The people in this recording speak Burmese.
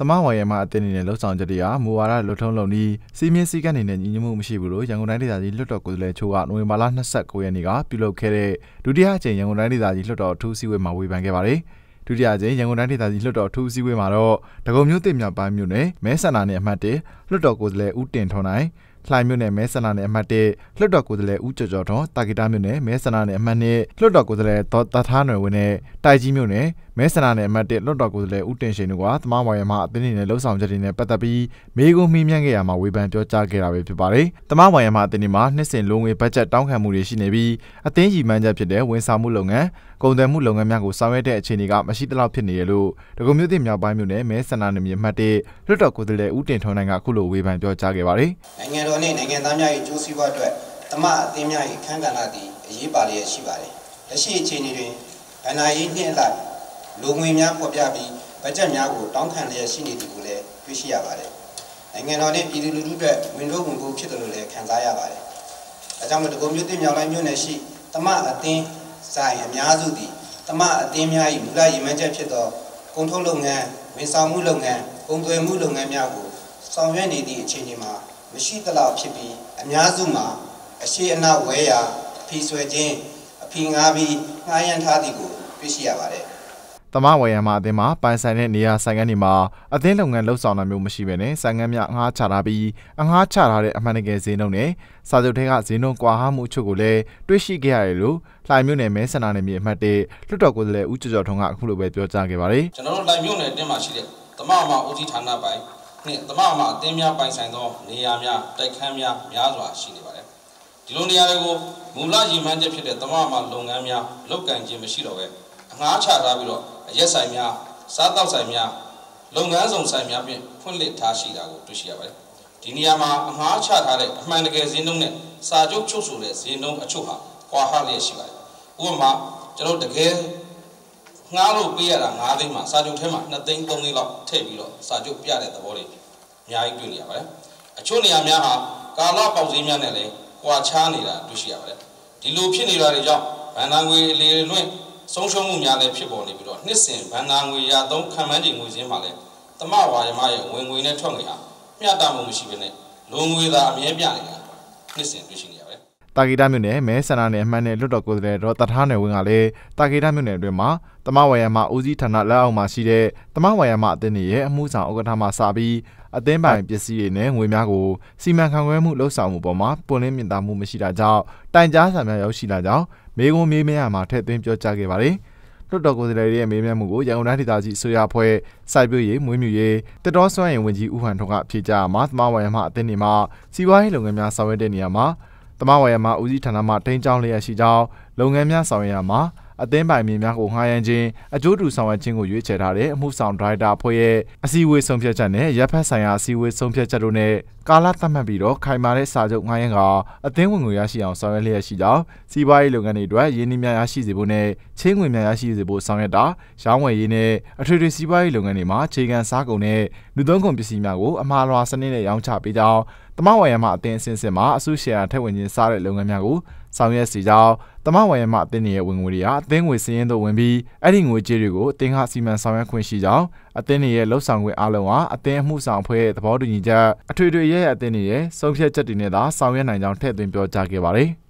တမဝါရမအသင်းအနေနဲ့လှုပ်ဆောင်ချက်တွေဟာမူဝါဒလွတ်ထုံးလုံပြီးစီမင်းစည်းကမ်းတွေနဲ့ညီညွတ်မှုမရှိဘူးလို့ရန်ကုန်တိုင်းဒေသကြီးလွှတ်တော်ကိုယ်စားလှယ်ချို့ကနိုဝင်ဘာလ29ရက်နေ့ကပြုလုပ်ခဲ့တဲ့ဒုတိယအကြိမ်ရန်ကုန်တိုင်းဒေသကြီးလွှတ်တော်အထူးစည်းဝေးမှာဝေဖန်ခဲ့ပါတယ်။ဒုတိယအကြိမ်ရန်ကုန်တိုင်းဒေသကြီးလွှတ်တော်အထူးစည်းဝေးမှာတော့ဒဂုံမြို့သစ်မြောက်ပိုင်းမြို့နယ်မဲဆန္ဒနယ်အမှတ်1လွှတ်တော်ကိုယ်စားလှယ်ဦးတင်ထွန်းနိုင်လှိုင်မြို့နယ်မဲဆန္ဒနယ်အမှတ်1လွှတ်တော်ကိုယ်စားလှယ်ဦးကျော်ကျော်ထွန်းတာဂီတာမြို့နယ်မဲဆန္ဒနယ်အမှတ်2လွှတ်တော်ကိုယ်စားလှယ်ဒေါ်တထားနယ်ဝင်းနဲ့တိုက်ကြီးမြို့နယ် မဲဆန္ဒနယ်အမှတ်1လွှတ်တော်ကိုယ်စားလှယ်ဦးတင်ရှိန်တို့ကသမားဝါရမအသင်းအနေနဲ့လှုပ်ဆောင်ချက်တွေနဲ့ပတ်သက်ပြီးမေးခွန်းမေးမြန်းခဲ့ရမှာဝေဖန်ပြောကြားခဲ့တာပဲဖြစ်ပါတယ်။သမားဝါရမအသင်းဒီမှာနှစ်စဉ်လိုငွေဘတ်ဂျက်တောင်းခံမှုတွေရှိနေပြီးအသင်းရည်မှန်းချက်ဖြစ်တဲ့ဝန်ဆောင်မှုလုပ်ငန်းကုန်သွယ်မှုလုပ်ငန်းများကိုဆောင်ရွက်တဲ့အခြေအနေကမရှိသလောက်ဖြစ်နေရလို့ဒဂုံမြို့သစ်မြောက်ပိုင်းမြို့နယ်မဲဆန္ဒနယ်မြေမှတ်1လွှတ်တော်ကိုယ်စားလှယ်ဦးတင်ထွန်းနိုင်ကအခုလိုဝေဖန်ပြောကြားခဲ့ပါတယ်။နိုင်ငံတော်နဲ့နိုင်ငံသားများ၏ကျိုးစီးပွားအတွက်တမအသင်းများ၏ခန်းကဏ္ဍသည်အရေးပါလျက်ရှိပါတယ်။လက်ရှိအခြေအနေတွင်ဗဏ္ဍာရေးနှင့်အလိုက် လူငွေများဖော်ပြပြီးဘတ်ဂျက်များကိုတောင်းခံလျက်ရှိနေသည်ကိုလည်းတွေ့ရှိရပါတယ်။နိုင်ငံတော်နှင့်ပြည်သူလူထုအတွက်ဝင်တို့ဝင်ဖို့ဖြစ်တယ်လို့လည်းခံစားရပါတယ်။ဒါကြောင့်မို့တကုံမြို့တင်မြောက်လိုက်မြို့နယ်ရှိတမအသင်းဆိုင်အများစုသည်တမအသင်းများ၏မူလရည်မှန်းချက်ဖြစ်သောကုန်ထုတ်လုပ်ငန်းဝန်ဆောင်မှုလုပ်ငန်းကုန်သွယ်မှုလုပ်ငန်းများကိုဆောင်ရွက်နေသည့်အခြေအနေမှာမရှိသလောက်ဖြစ်ပြီးအများစုမှာအရှိအနောက်ဝဲရာဖီဆွဲခြင်းအဖီငားပြီးငှားရမ်းထားသည်ကိုတွေ့ရှိရပါတယ် တမဝယ်ရမအသင်းမှာပိုင်ဆိုင်တဲ့နေရာဆိုင်ကန်းတွေမှာအသင်းလုပ်ငန်းလှုပ်ဆောင်တာမျိုးမရှိဘဲနဲ့ဆိုင်ကန်းများအငှားချထားပြီးအငှားချထားတဲ့အမှန်တကယ်ဈေးနှုန်းနဲ့စာချုပ်ထဲကဈေးနှုန်းကွာဟမှုအချို့ကိုလည်းတွေ့ရှိခဲ့ရတယ်လို့လှိုင်မြို့နယ်မဲဆန္ဒနယ်မြေအမှတ်၁လွှတ်တော်ကိုယ်စားလှယ်ဦးကျော်ကျော်ထွန်းကအခုလိုပဲပြောကြားခဲ့ပါတယ်ကျွန်တော်တို့လှိုင်မြို့နယ်တင်းမှာရှိတဲ့တမမဦးစီးဌာနပိုင်နှင့်တမမအသင်းများပိုင်ဆိုင်သောနေရာများတိုက်ခန်းများများစွာရှိနေပါတယ်ဒီလိုနေရာတွေကိုမူလရည်မှန်းချက်ဖြစ်တဲ့တမမလုပ်ငန်းများလုပ်ကံခြင်းမရှိတော့ပဲအ ငှားချထားပြီးတော့အရက်ဆိုင်များစားတောက်ဆိုင်များလုပ်ငန်းဆောင်ဆိုင်များဖြင့်ဖွင့်လှစ်ထားရှိတာကိုတွေ့ရှိရပါတယ်ဒီနေရာမှာအငှားချထားတဲ့အမှန်တကယ်ဈေးနှုန်းနဲ့စာချုပ်ချုပ်ဆိုတဲ့ဈေးနှုန်းအချို့ဟာကွာဟလျက်ရှိပါတယ်ဥပမာကျွန်တော်တကယ်ငှားလို့ပေးရတာ9သိန်းမှာစာချုပ်ထဲမှာ2သိန်း3သိန်းလောက်ထည့်ပြီးတော့စာချုပ်ပြတဲ့သဘောတွေအများကြီးတွေ့နေရပါတယ်အချို့နေရာများဟာကာလပေါက်ဈေးများနဲ့လည်းကွာခြားနေတာတွေ့ရှိရပါတယ်ဒီလိုဖြစ်နေတာတွေကြောင့်ဗန်နာငွေလေလွင့် ဆုံးရှုံးမှုများလည်းဖြစ်ပေါ်နေပြီးတော့နှစ်စဉ်ဗန်နာငွေရသုံးခံမှန်းချိန်ငွေစင်းမှာလည်းတမဝါယမရဲ့ဝင်ငွေနဲ့ထွက်ငွေဟာမျှတမှုမရှိဘဲနဲ့လုံငွေသာအမြဲပြနေတာနှစ်စဉ်တွေ့ရှိနေရပါ တယ်တာဂီတာမြို့နယ်မဲဆန္ဒနယ်အမှတ်နဲ့လွတ်တော်ကိုယ်စားလှယ်ဒေါ်တထားနယ်ဝင်းကလည်းတာဂီတာမြို့နယ်အတွင်းမှာတမဝါယမဦးစီးဌာနလက်အောက်မှာရှိတဲ့တမဝါယမအသင်းရဲ့အမှုဆောင်ဥက္ကဋ္ဌမှစပြီးအသင်းပိုင်ပစ္စည်းတွေနဲ့ငွေများကိုစီမံခန့်ခွဲမှုလှုပ်ဆောင်မှုပေါ်မှာပွင့်လင်းမြင်သာမှုမရှိတာကြောင့်တိုင်ကြားစာများရောက်ရှိလာကြောင်းမေကွန်မေးမြန်းမှာထည့်သွင်းပြောကြားခဲ့ပါတယ်လွှတ်တော်ကိုယ်စားလှယ်ရဲ့မေးမြန်းမှုကိုရန်ကုန်တိုင်းဒေသကြီးအစိုးရအဖွဲ့စိုက်ပျိုးရေးမွေးမြူရေးတတော်စွမ်းရင်ဝန်ကြီးဦးဟန်ထွန်းကဖြေကြားမှာသမဝါယမအသင်းတွေမှာစီးပွားရေးလုပ်ငန်းများဆောင်ရွက်တဲ့နေရာမှာ သမဝါယမဦးစီးဌာနမှထိန်းကျောင်းလျက်ရှိကြောင်းလုပ်ငန်းများဆောင်ရွက်ရမှာအသင်းပိုင်မြေများကိုငှားရမ်းခြင်းအကျိုးတူဆောင်ရွက်ခြင်းကိုရွေးချယ်ထားတဲ့အမှုဆောင်ဒရိုက်တာအဖွဲ့ရဲ့အစည်းအဝေးဆုံးဖြတ်ချက်နဲ့ရပ်ဖက်ဆိုင်ရာအစည်းအဝေးဆုံးဖြတ်ချက်တို့နဲ့ကာလသတ်မှတ်ပြီးတော့ခိုင်မာတဲ့စာချုပ်ငှားရမ်းကအသင်းဝင်ငွေရရှိအောင်ဆောင်ရွက်လျက်ရှိကြောင်းစီးပွားရေးလုပ်ငန်းတွေအတွက်ရင်းနှီးများရရှိစေဖို့နဲ့ချင်းငွေများရရှိစေဖို့ဆောင်ရွက်တာရောင်းဝယ်ရေးနဲ့အထွေထွေစီးပွားရေးလုပ်ငန်းတွေမှာခြေခံစားကုန်နဲ့လူသုံးကုန်ပစ္စည်းများကိုအမှားလွှာစနစ်နဲ့ရောင်းချပေးကြောင်း တမဝါယမအသင်းအစဉ်စဉ်မှာအစုရှယ်ယာထက်ဝင်ခြင်းစားတဲ့လုပ်ငန်းများကိုဆောင်ရွက်စီကြောင်းတမဝါယမအသင်းရဲ့ဝင်ငွေတွေဟာအသင်းငွေစည်းရင်းသို့ဝင်ပြီးအဲ့ဒီငွေကြေးတွေကိုအသင်းကစီမံဆောင်ရွက်ခွင့်ရှိကြောင်းအသင်းရဲ့လှုပ်ဆောင်ခွင့်အလုံးဟာအသင်းအမှုဆောင်အဖွဲ့ရဲ့သဘောတူညီချက်အထွေထွေရဲ့အသင်းရဲ့ဆုံးဖြတ်ချက်တွေနဲ့သာဆောင်ရွက်နိုင်ကြောင်းထည့်သွင်းပြောကြားခဲ့ပါတယ်။